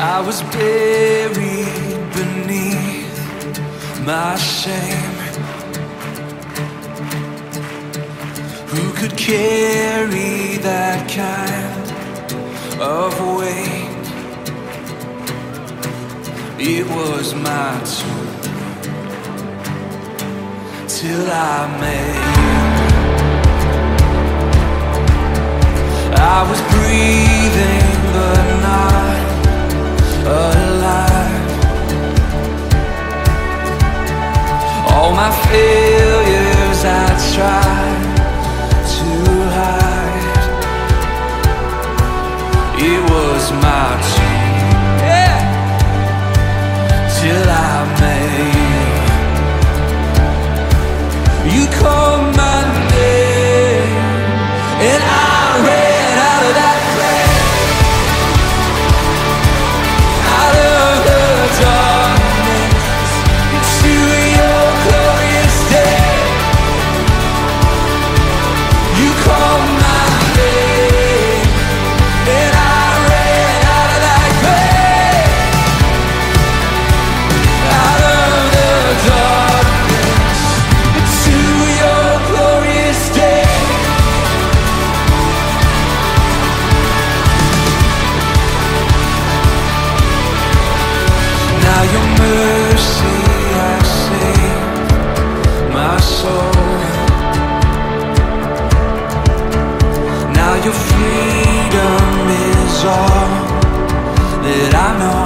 I was buried beneath my shame. Who could carry that kind of weight? It was my tomb till I made I was breathing but not alive. All my failures I tried to hide. It was my dream. Yeah. Till I come your freedom is all that I know.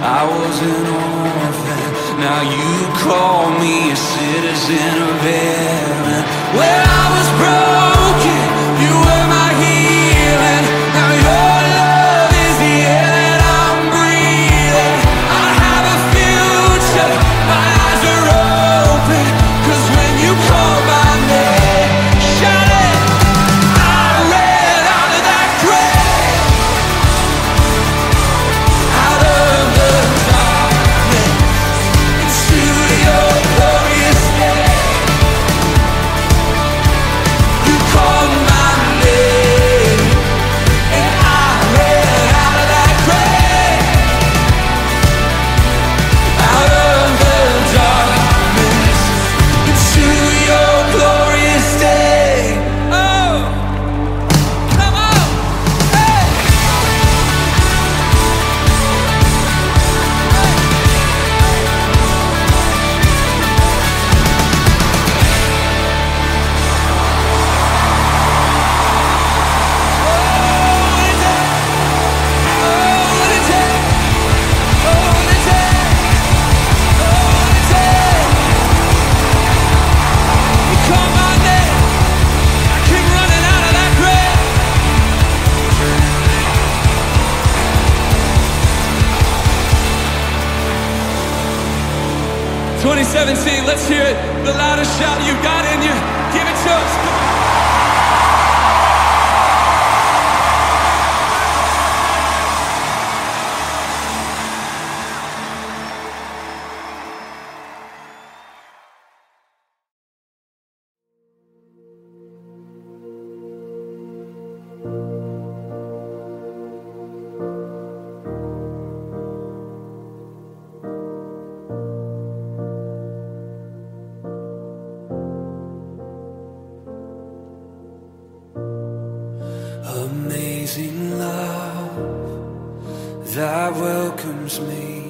I was an orphan. Now you call me a citizen of heaven. Where I was broke. warms me.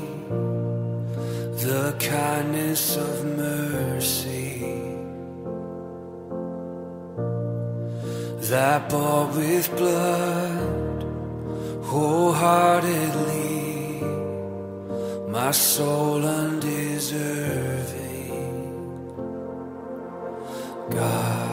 The kindness of mercy. That bought with blood wholeheartedly. My soul undeserving. God.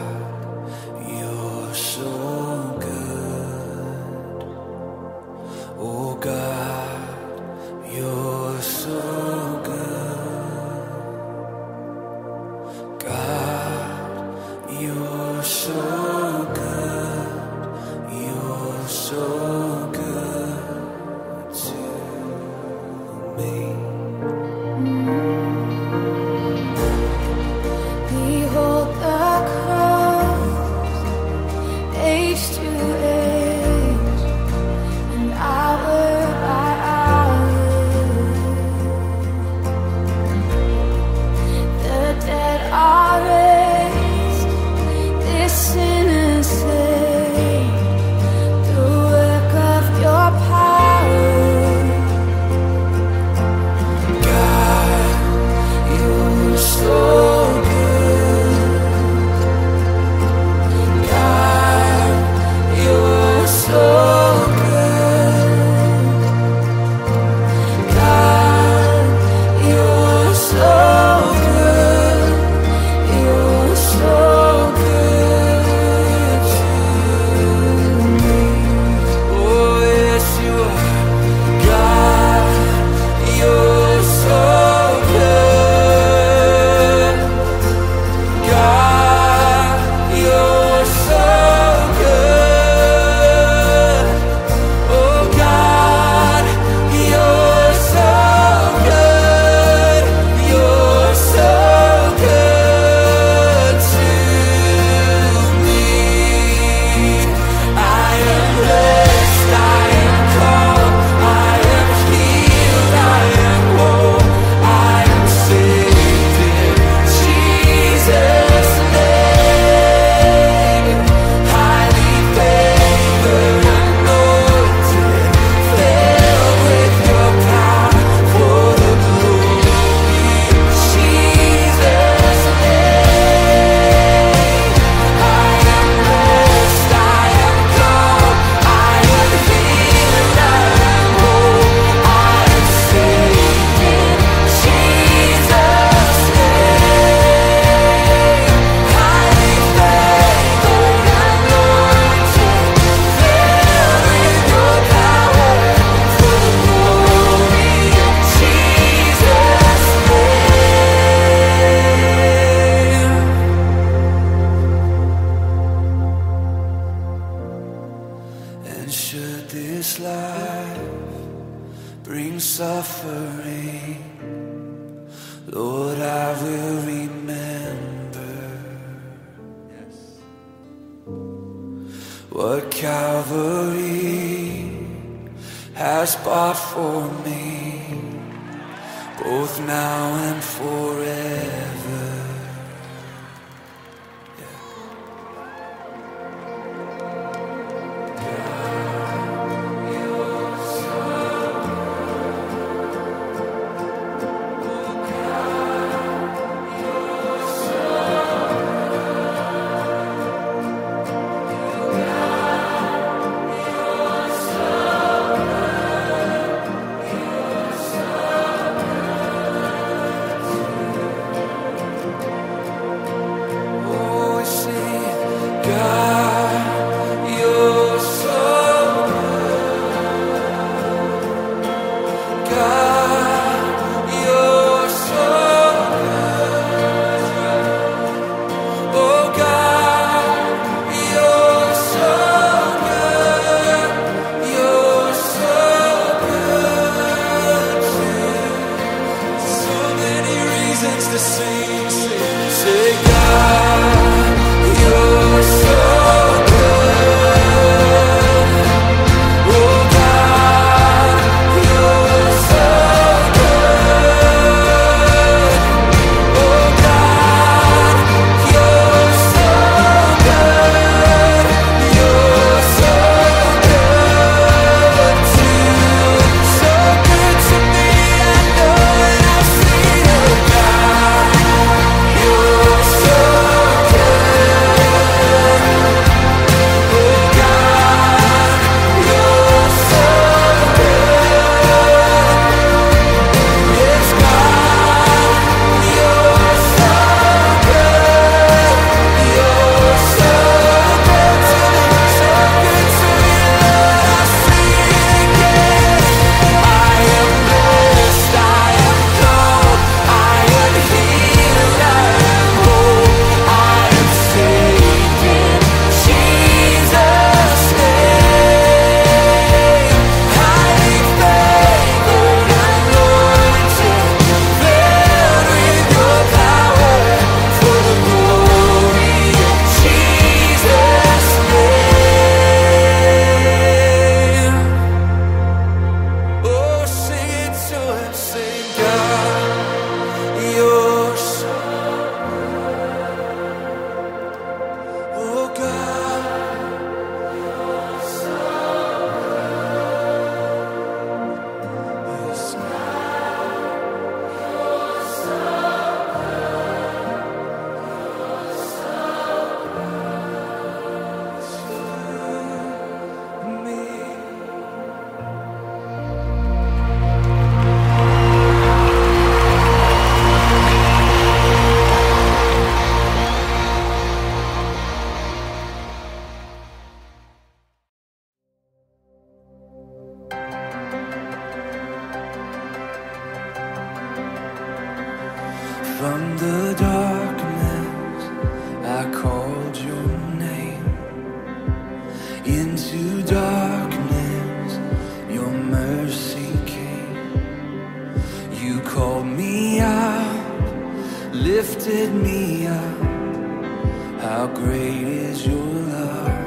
is your love.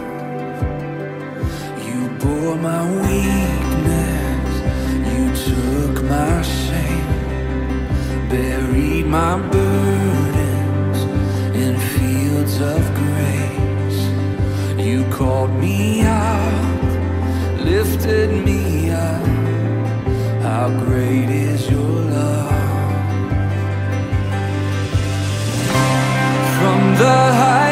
You bore my weakness, you took my shame, buried my burdens in fields of grace. You called me out, lifted me up. How great is your love? From the high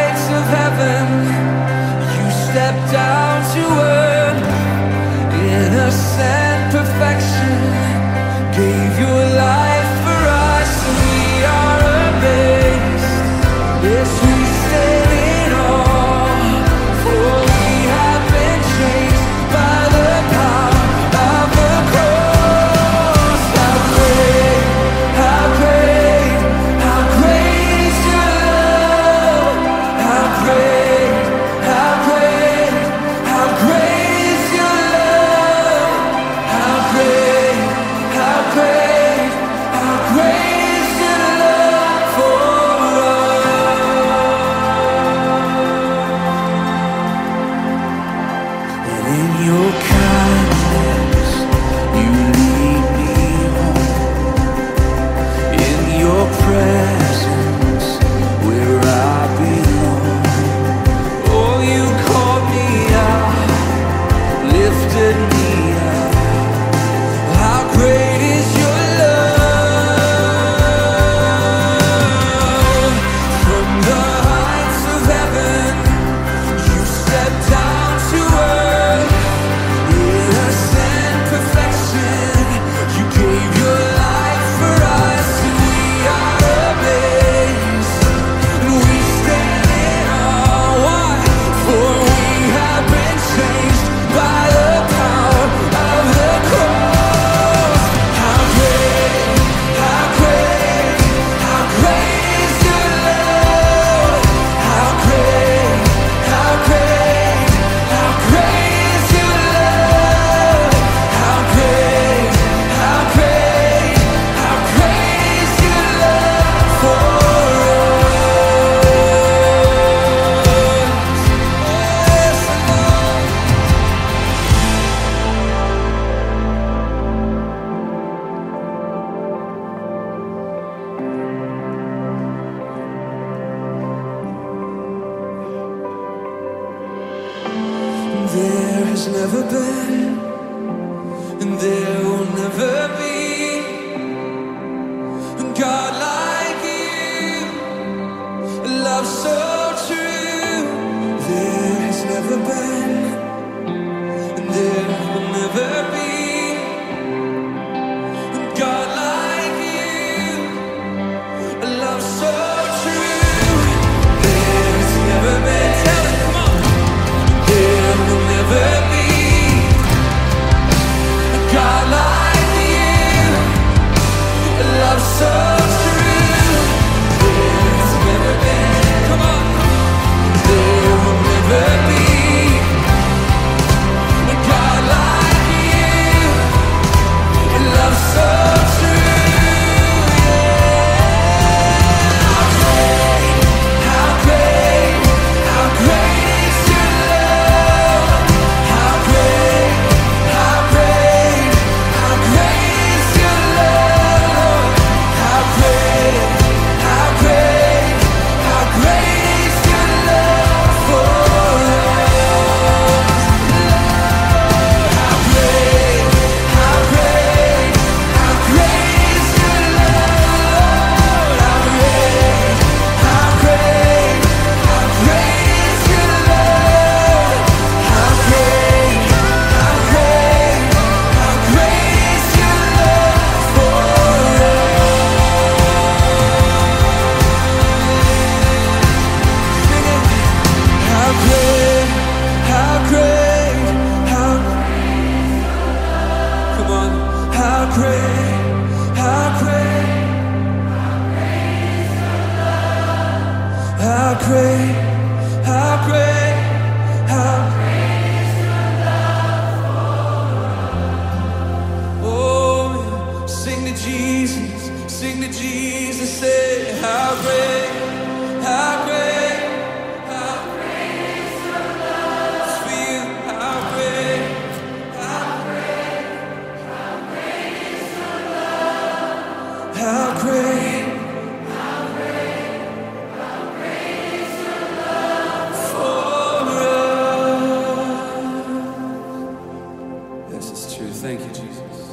Jesus.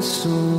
Oh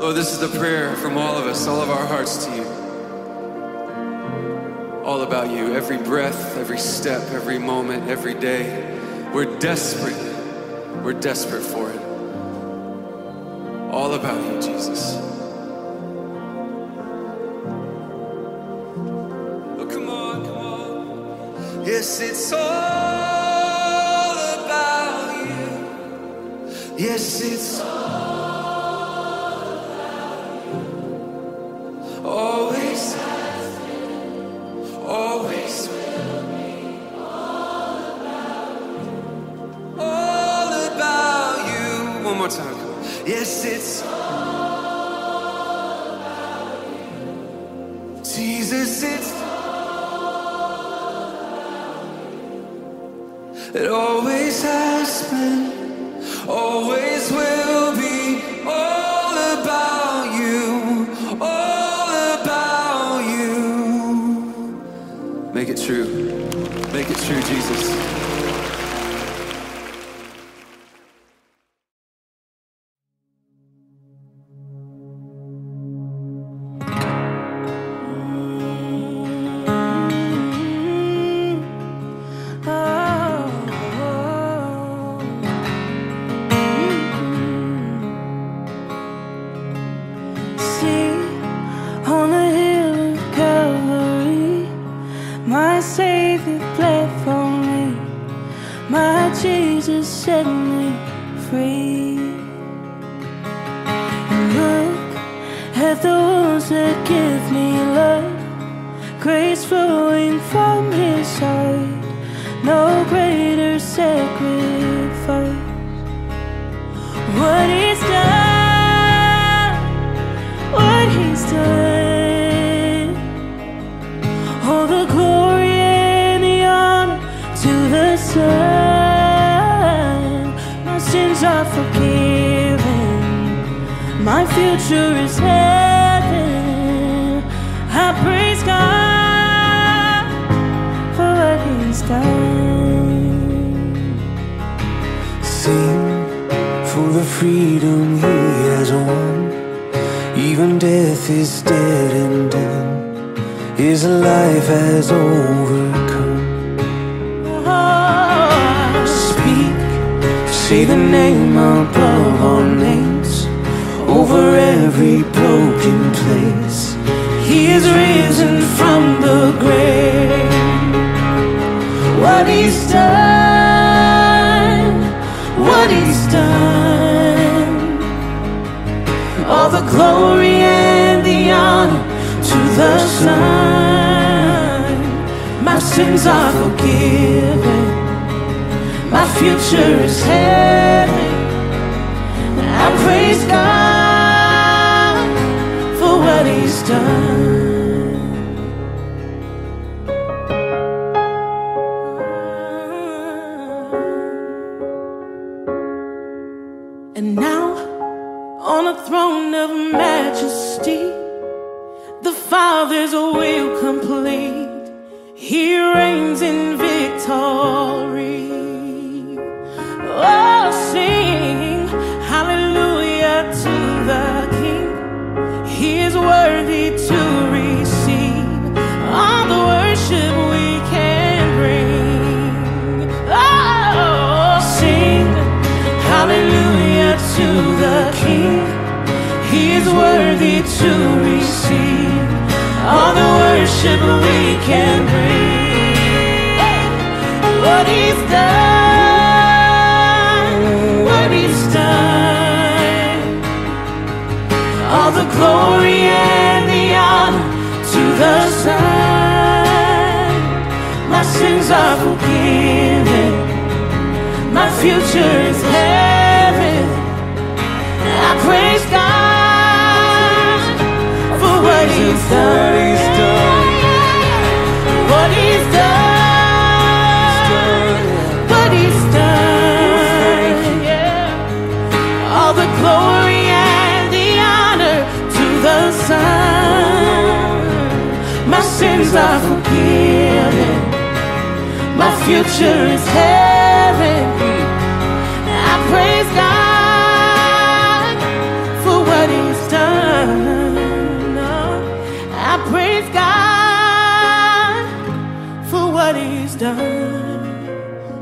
Lord, this is the prayer from all of us, all of our hearts to you. All about you, every breath, every step, every moment, every day. We're desperate. We're desperate for it. All about you, Jesus. Oh, come on, come on. Yes, it's all about you. Yes, it's always wounds that give me love, grace flowing from His side, no greater sacrifice. What He's done what he's done. All the glory and the honor to the Son. My sins are forgiven. My future is heaven. Even death is dead and done. His life has overcome. Speak, say the name above all names. Over every broken place. He is risen from the grave. What he's done, what he's done. All the glory and the honor to the Son. My sins are forgiven. My future is heaven. I praise God for what He's done. Father's will complete. He reigns in we can bring. What He's done, what He's done all the glory and the honor to the Son. My sins are forgiven, my future is heaven. I praise God for what He's done. sins are forgiven. My future is heaven. I praise God for what He's done. I praise God for what He's done.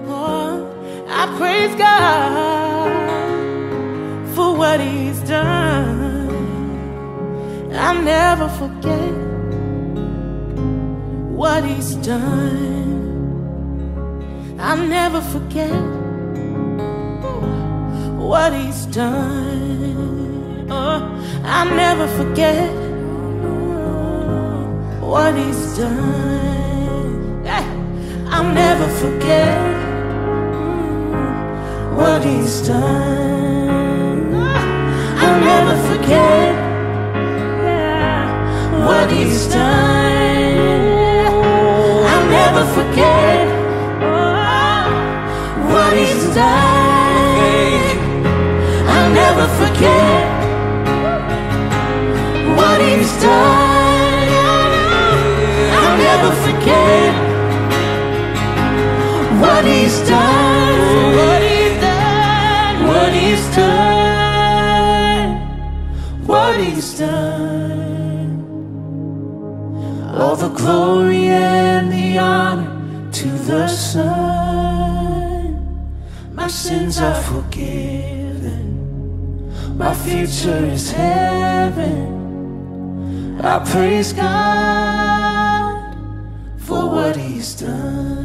Oh, I praise God for what He's done. I'll never forget. I'll never forget what he's done. Oh, I'll never forget what he's done. I'll never forget what he's done. I'll never forget what he's done never forget. glory and the honor to the Son. My sins are forgiven, my future is heaven. I praise God for what He's done.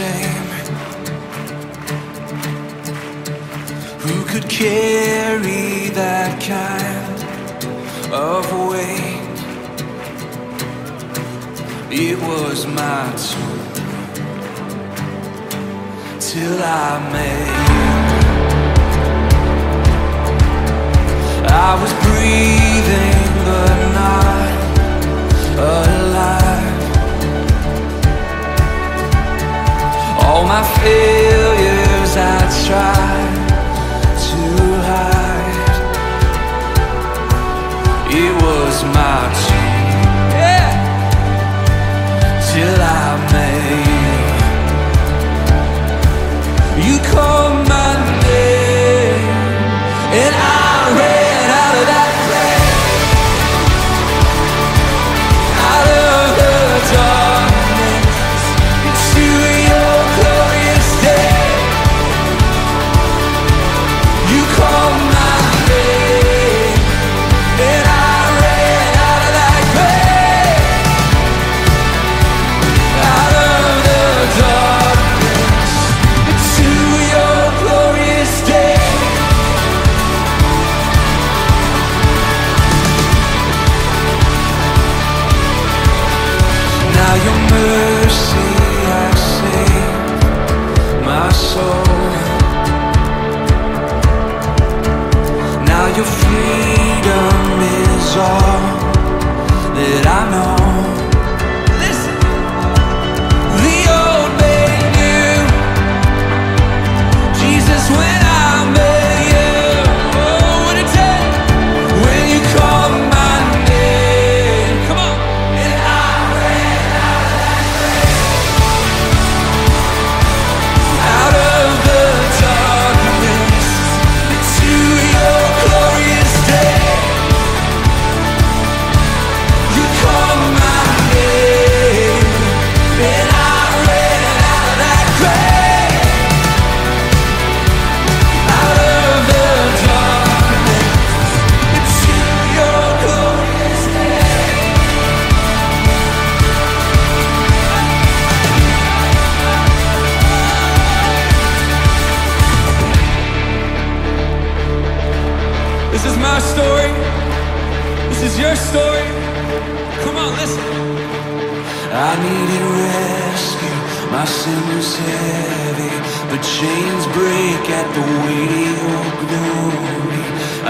say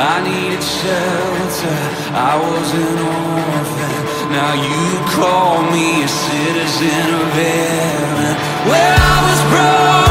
I needed shelter, I was an orphan. Now you call me a citizen of heaven. Where I was broke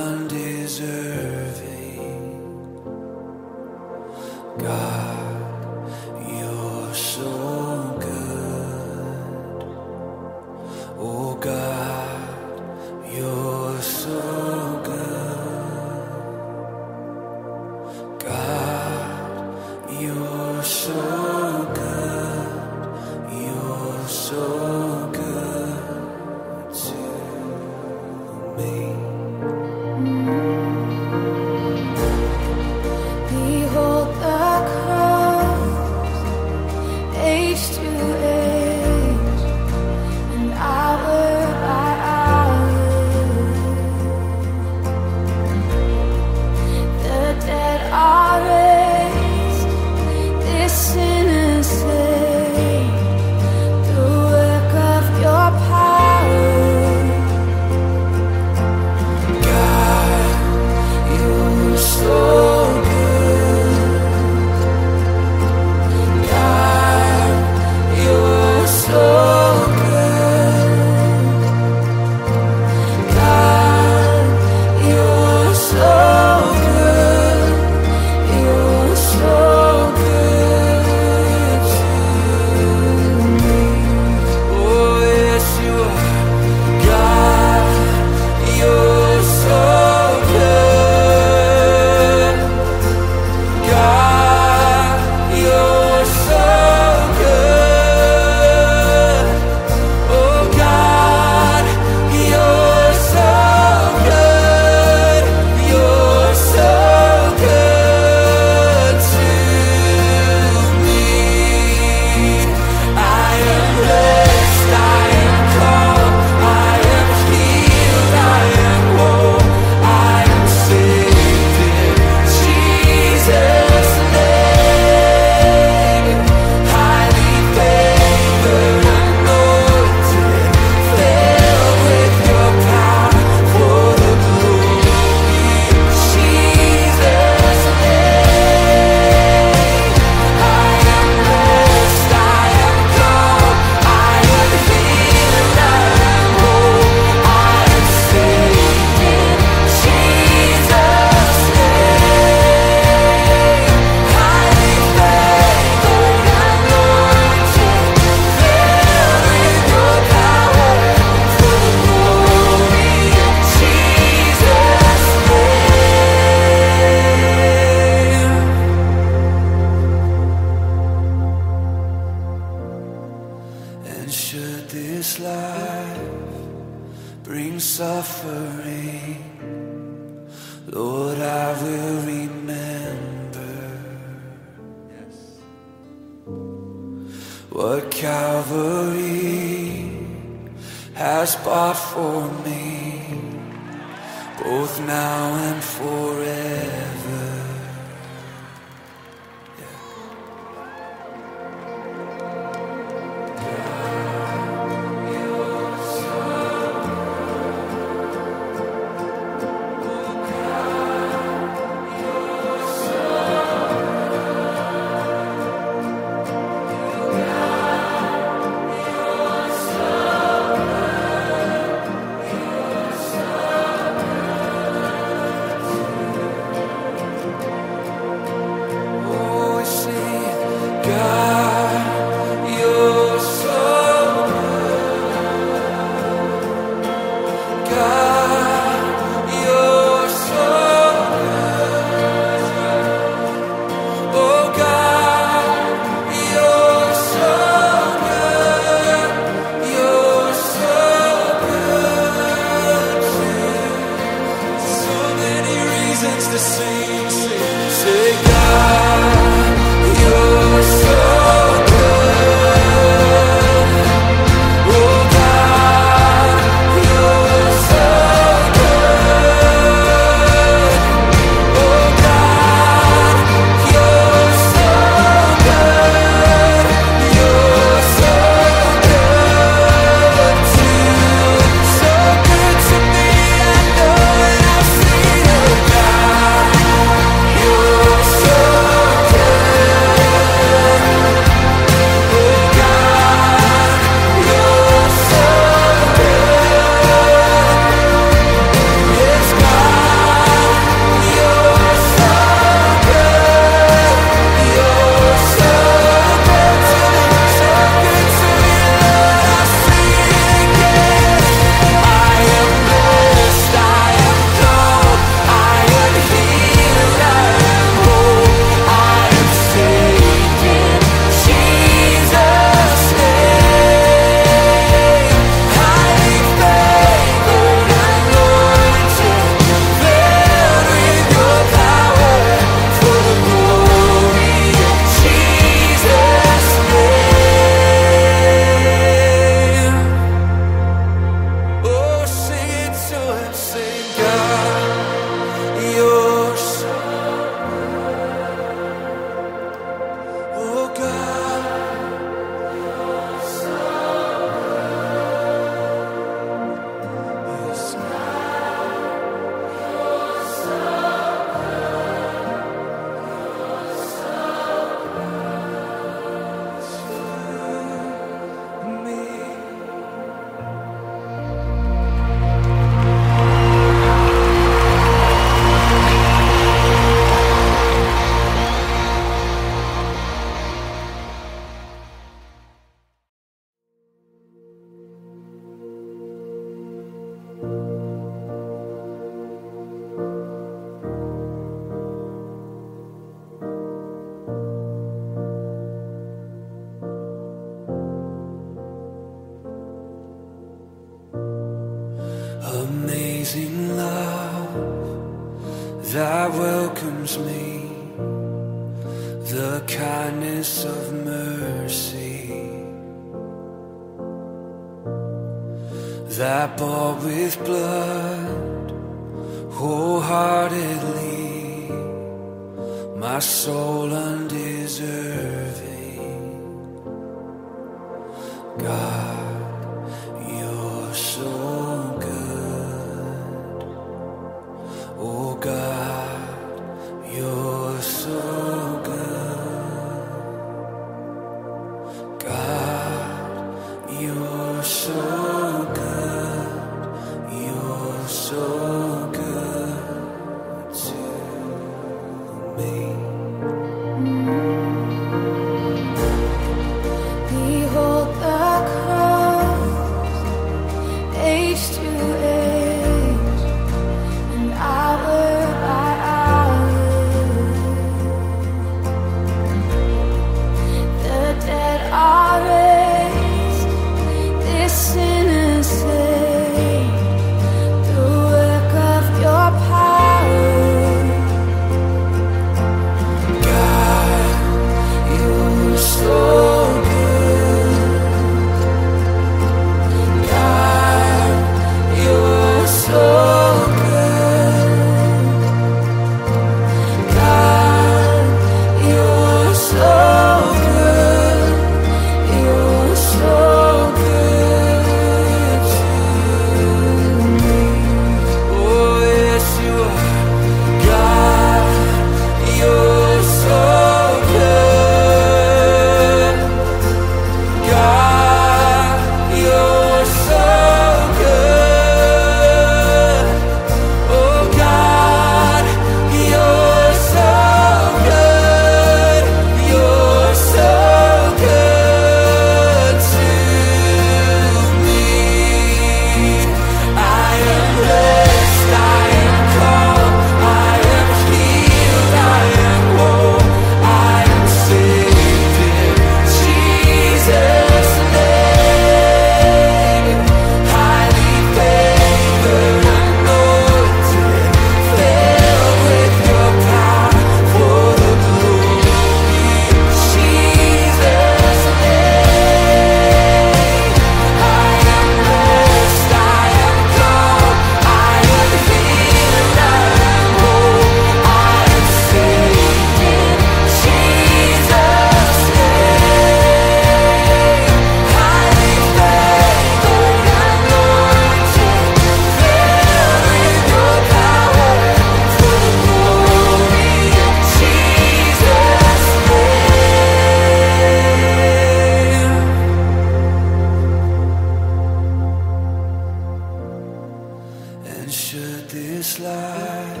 life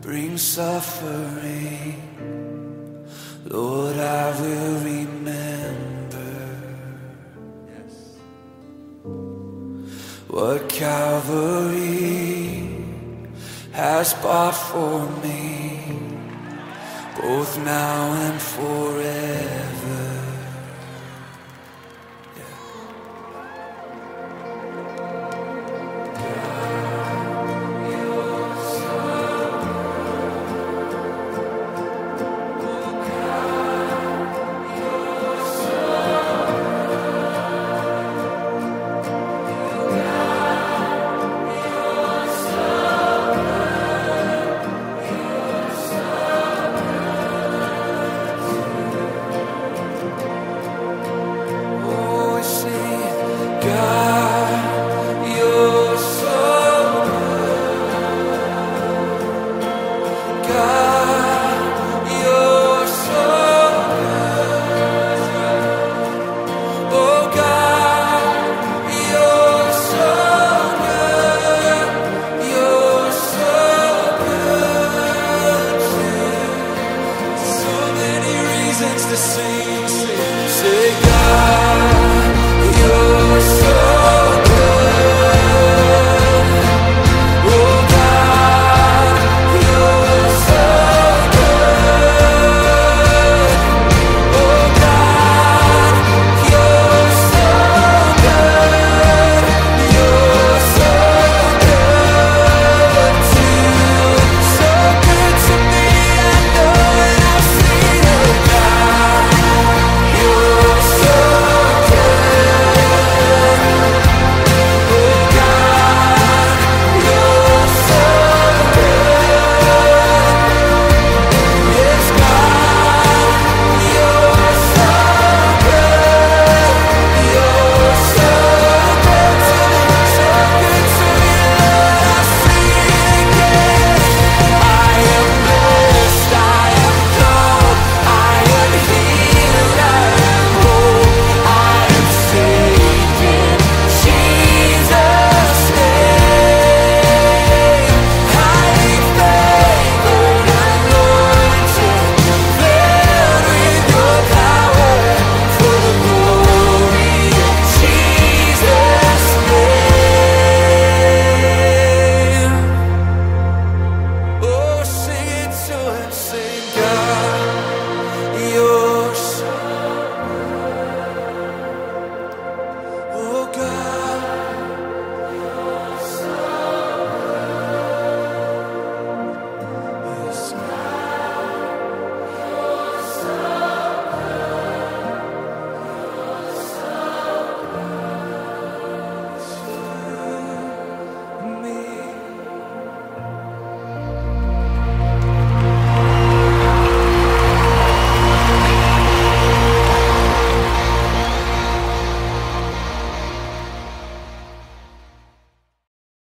brings suffering, Lord, I will remember yes. what Calvary has bought for me, both now and forever.